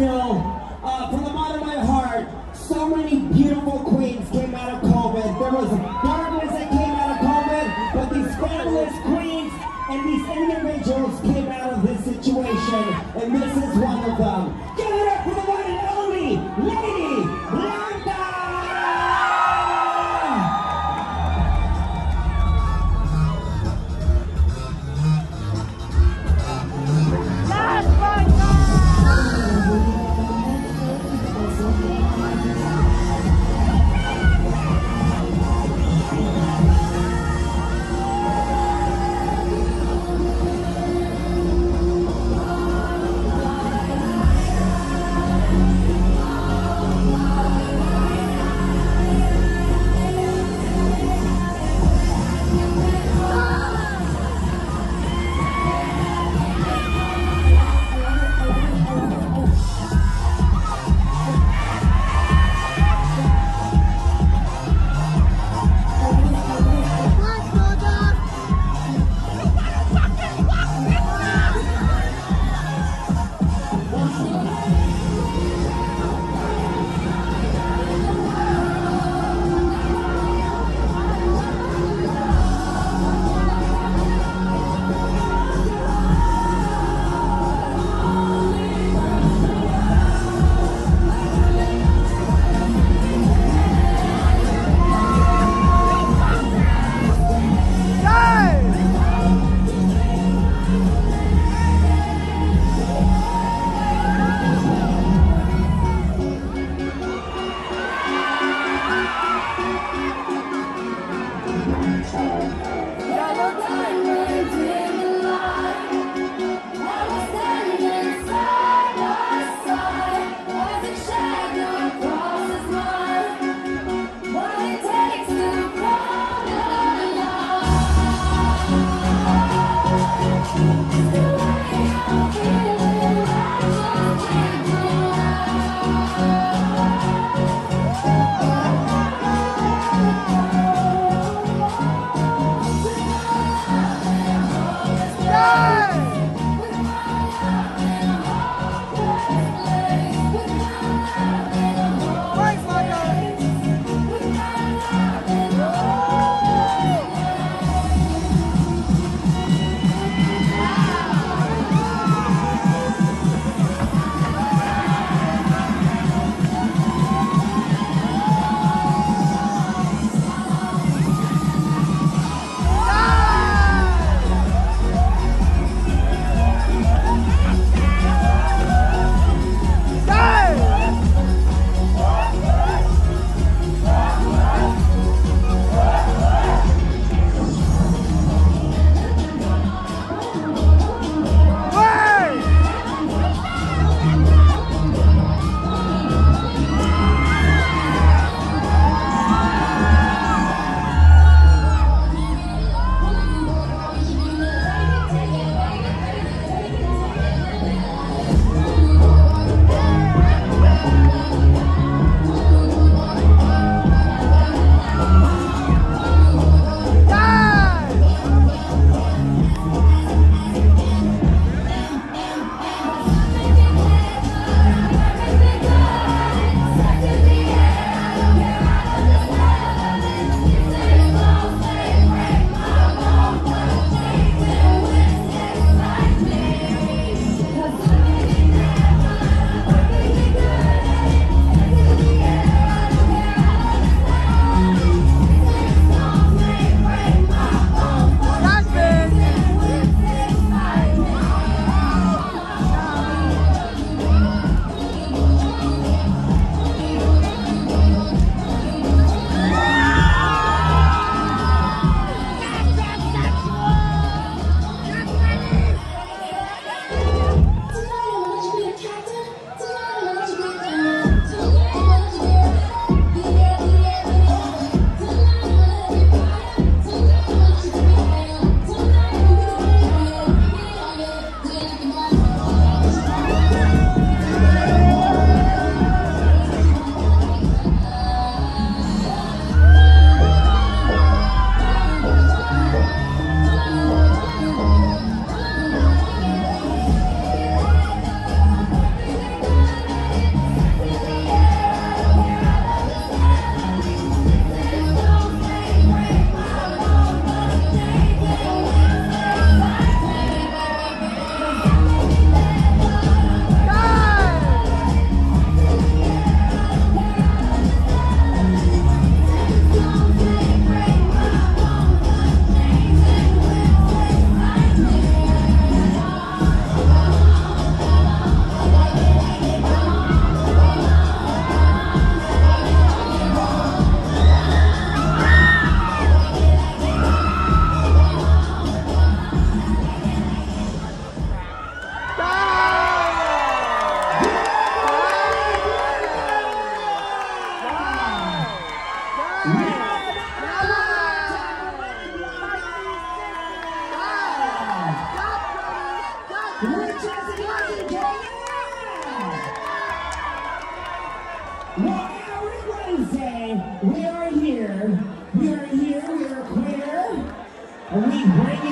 Nashville, uh, from the bottom of my heart, so many beautiful queens. We